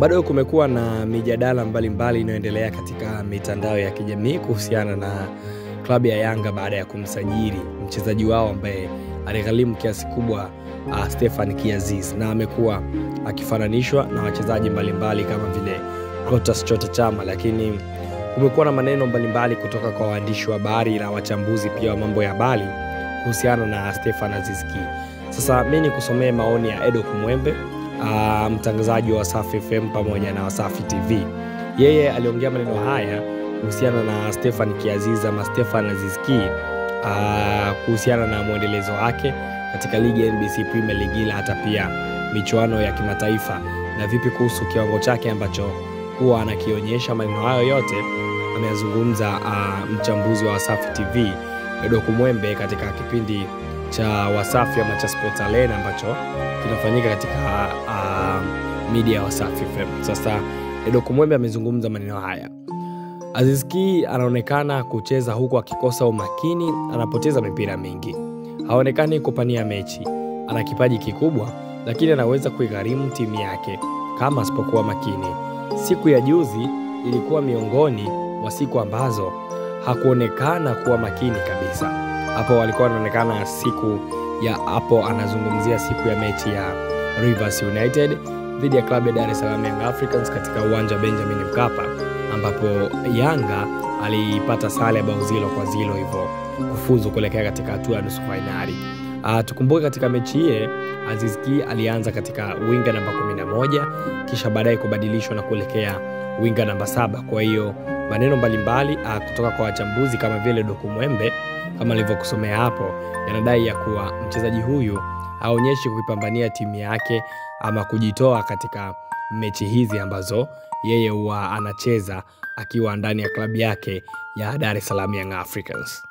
Bado kumekuwa na mijadala mbalimbali inayoendelea katika mitandao ya kijamii kuhusiana na klabu ya Yanga baada ya kumsajili mchezaji wao ambaye aligharimu kiasi kubwa uh, Stefan Kiaziz na amekuwa akifananishwa na wachezaji mbalimbali kama vile Clatous Chota Chama, lakini kumekuwa na maneno mbalimbali kutoka kwa waandishi wa habari na wachambuzi pia wa mambo ya habari kuhusiana na Stefan Aziz Ki. Sasa mi ni kusomea maoni ya Edo Kumwembe uh, mtangazaji wa Wasafi FM pamoja na Wasafi TV. Yeye aliongea maneno haya kuhusiana na Stefan Kiaziz ama Stefan aziski uh, kuhusiana na mwendelezo wake katika ligi NBC Premier League ila hata pia michuano ya kimataifa na vipi kuhusu kiwango chake ambacho huwa anakionyesha. Maneno hayo yote ameyazungumza uh, mchambuzi wa Wasafi TV Kumwembe katika kipindi cha Wasafi ama cha Sports Arena ambacho kinafanyika katika uh, media ya Wasafi FM. Sasa Edo Kumwembe amezungumza maneno haya. aziski anaonekana kucheza huku akikosa umakini, anapoteza mipira mingi, haonekani kupania mechi. Ana kipaji kikubwa, lakini anaweza kuigharimu timu yake kama asipokuwa makini. Siku ya juzi ilikuwa miongoni mwa siku ambazo hakuonekana kuwa makini kabisa. Hapo walikuwa wanaonekana siku ya hapo, anazungumzia siku ya mechi ya Rivers United dhidi ya klabu ya Dar es Salaam Young Africans katika uwanja wa Benjamin Mkapa ambapo Yanga alipata sare ya bao zilo kwa zilo, hivyo kufuzu kuelekea katika hatua ya nusu fainali. Uh, tukumbuke katika mechi hiye Aziz Ki alianza katika winga namba 11 kisha baadaye kubadilishwa na kuelekea winga namba saba. Kwa hiyo maneno mbalimbali mbali, kutoka kwa wachambuzi kama vile Doku Mwembe kama alivyokusomea hapo yanadai ya kuwa mchezaji huyu haonyeshi kuipambania timu yake ama kujitoa katika mechi hizi ambazo yeye huwa anacheza akiwa ndani ya klabu yake ya Dar es Salaam Young Africans.